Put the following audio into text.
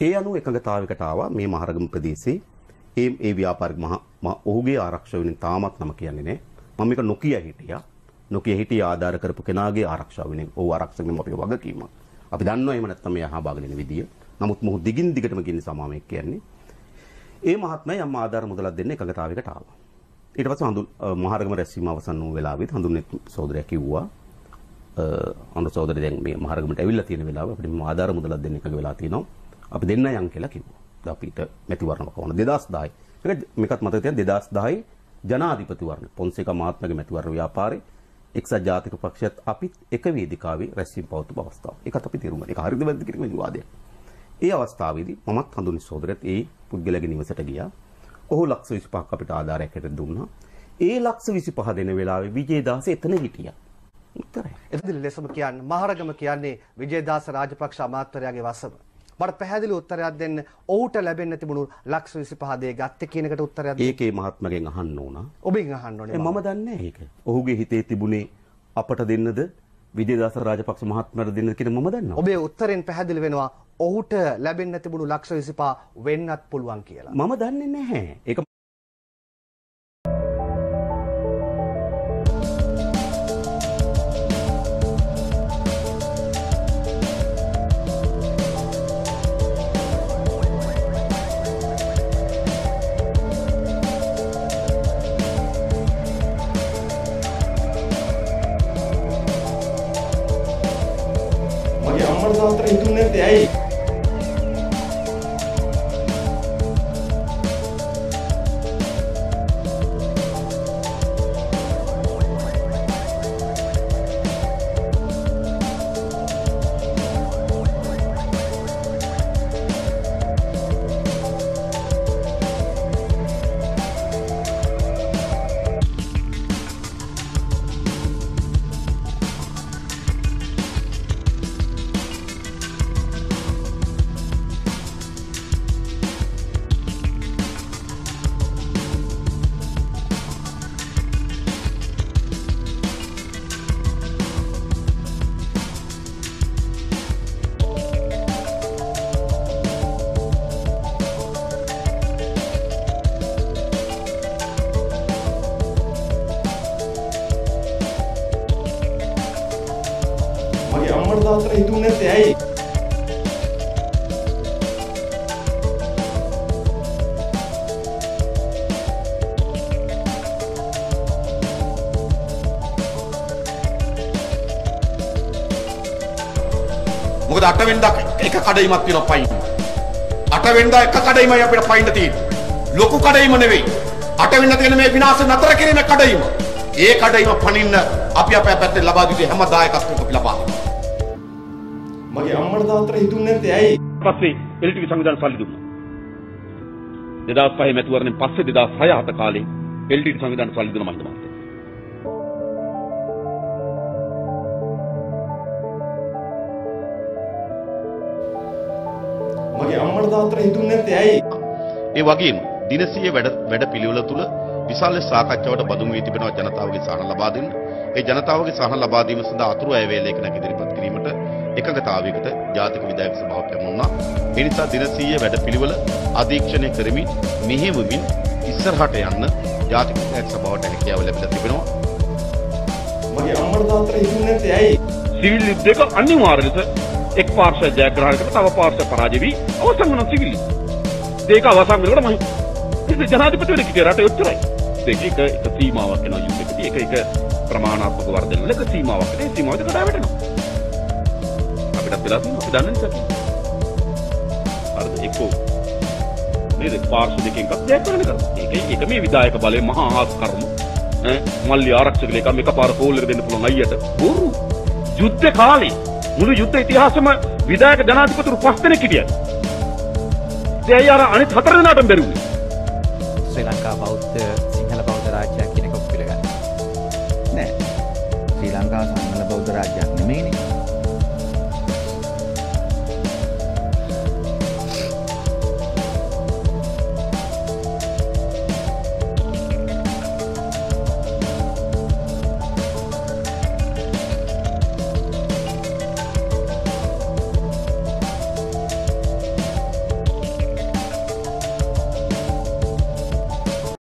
ඒ අනුව එකඟතාවයකට ආවා මේ මහරගම ප්‍රදේශයේ ඒ ඒ ව්‍යාපාරික මහ මහ- ඔහුගේ ආරක්ෂාව වෙනින් තාමත් නම කියන්නේ නැහැ. මම මේක නොකිය හිටියා. නොකිය හිටිය ආධාර කරපු කෙනාගේ ආරක්ෂාව වෙනින් ඔහු ආරක්ෂකගෙන අපේ වගකීමක්. අපි දන්නවා එහෙම නැත්නම් මේ අහබාගෙන ඉන්න විදිය. නමුත් මොහු දිගින් දිගටම කියන සමාම එක් කියන්නේ. ඒ මහත්මයා යම් ආධාර මුදලක් දෙන්න එකඟතාවයකට ආවා. ඊට පස්සේ හඳුන් අ, මහරගම රැස්වීම අවසන් වූ වෙලාවෙත් හඳුන්නේ සහෝදරයා කිව්වා අනුර සහෝදරය දැන් මේ මහරගමට ඇවිල්ලා තියෙන වෙලාව අපිට මේ ආධාර මුදලක් දෙන්න එකඟ වෙලා තියෙනවා. අපි දෙන්න යන් කියලා කිව්වා. දැන් අපිට මැතිවරණ කවන 2010. මේක මේකත් මතක තියන්න 2010 ජනාධිපතිවරණ පොන්සේකා මහත්මයාගේ මැතිවරණ ව්‍යාපාරේ එක්සත් ජාතික පක්ෂයත් අපිත් එක වේදිකාවේ රැස්වීම පවත්වපු අවස්ථාව. ඒකත් අපි තේරුම් ගන්න. ඒක හරිද වැරදිද කියන විවාදයක්. ඒ අවස්ථාවේදී මමත් හඳුනි සහෝදරයත් ඒ පුද්ගලයාගේ නිවසට ගියා. ඔහු ලක්ෂ 25ක් අපිට ආධාරයක් හැටියට දුන්නා. ඒ ලක්ෂ 25 දෙන වෙලාවේ විජේදාස එතන හිටියා. උත්තරයි. එතනදි ලෙසම කියන්න මහරගම කියන්නේ විජේදාස රාජපක්ෂ අමාත්‍යරයාගේ වසම. මට පැහැදිලි උත්තරයක් දෙන්න ඔහුට ලැබෙන්න තිබුණු ලක්ෂ 25 දේ ගත්තේ කියන එකට උත්තරයක් දෙන්න. ඒකේ මහත්මගෙන් අහන්න ඕන. ඔබෙන් අහන්න ඕනේ. මම දන්නේ නැහැ ඒක. ඔහුගේ හිතේ තිබුණේ අපට දෙන්නද විජේදාස රාජපක්ෂ මහත්මයාට දෙන්නද කියන මම දන්නවා. ඔබේ උත්තරෙන් පැහැදිලි වෙනවා ඔහුට ලැබෙන්න තිබුණු ලක්ෂ 25 වෙන්නත් පුළුවන් කියලා. මම දන්නේ නැහැ. ඒක මගේ අම්මට තාත්තට හිතුන්නේ නැත්තේ ඇයි? මගේ අම්මට තාත්තට හිතුන්නේ නැත්තේ ඇයි? මොකද අටවෙන්දා එක කඩයිමක් තියෙනවා පයින්. අටවෙන්දා එක කඩයිමයි අපිට පයින්න තියෙන්නේ. ලොකු කඩයිම නෙවෙයි. අටවෙන්දා තියෙන මේ විනාශ නතර කිරීමේ කඩයිම. ඒ කඩයිම පනින්න අපි අපේ පැත්තෙන් ලබා දීපේ හැම දායකත්වයක්ම අපි ලබා දෙනවා. මගේ අම්මට තාත්තට හිතුන්නේ නැත්තේ ඇයි? පස්සේ එල්ටිවි සංවිධාන සල්ලි දුන්නා. 2005 මැතිවරණයෙන් පස්සේ 2006 හත කාලේ එල්ටිවි සංවිධාන සල්ලි දුන්නා මහින්ද මහත්තයා. මගේ අම්මට තාත්තට හිතුන්නේ නැත්තේ ඇයි? ඒ වගේම දිනසිය වැඩ වැඩ පිළිවෙල තුළ විශාල සාකච්ඡාවට බඳුන් වී තිබෙනවා ජනතාවගේ සහන ලබා දෙන්න. ඒ ජනතාවගේ සහන ලබා දීම සඳහා අතුරු අයවැයලයක නැග ඉදිරිපත් කිරීමට එකඟතාවයකට ජාතික විධායක සභාව පැමුණා. ඒ නිසා දිනසිය වැඩ පිළිවෙල අධීක්ෂණය කරමින් මෙහෙයවමින් ඉස්සරහට යන්න ජාතික විධායක සභාවට හැකියාව ලැබිලා තිබෙනවා. මගේ අම්මට තාත්තට හිතුන්නේ නැත්තේ ඇයි? සිවිල් යුද්ධයක අනිවාර්ය ලෙස එක් පාර්ශ්වයක් ජයග්‍රහණයකට තව පාර්ශ්වයක් පරාජය වී අවසන් වන සිවිල් යුද්ධ. ඒක අවසන් වෙනකොට මම ඉතින් ජනාධිපති වෙන කිව්වේ රට උත්තරයි. ඒක එක එක සීමාවක් වෙනවා යුද්ධයකදී ඒක එක ප්‍රමාණාත්මක වර්ධන වල එක සීමාවක් ඒ සීමාවට කඩා වැටෙනවා. වෙලා තියෙනවා අපි දන්න නිසා. හරිද එක්කෝ නේද පාර්ශ්ව දෙකෙන් එකක් ජයග්‍රහණය කරනවා. ඒකයි ඒක මේ විධායක බලයේ මහා ආස් කර්ම ඈ මල්ලි ආරක්ෂක ලේකම් එකපාර කෝල් එක දෙන්න පුළුවන් අයියට බොරු යුද්ධ කාලේ මුළු යුද්ධ ඉතිහාසෙම විධායක ජනාධිපතිවරු පස් දෙනෙක් හිටියා. ඒ අර අනිත් හතර දෙනාටම බැරිුනේ. ශ්‍රී ලංකා බෞද්ධ සිංහල බෞද්ධ රාජ්‍යයක් කියන එක ඔප්පිල ගන්න. නෑ ශ්‍රී ලංකාව සංහල බෞද්ධ රාජ්‍යයක්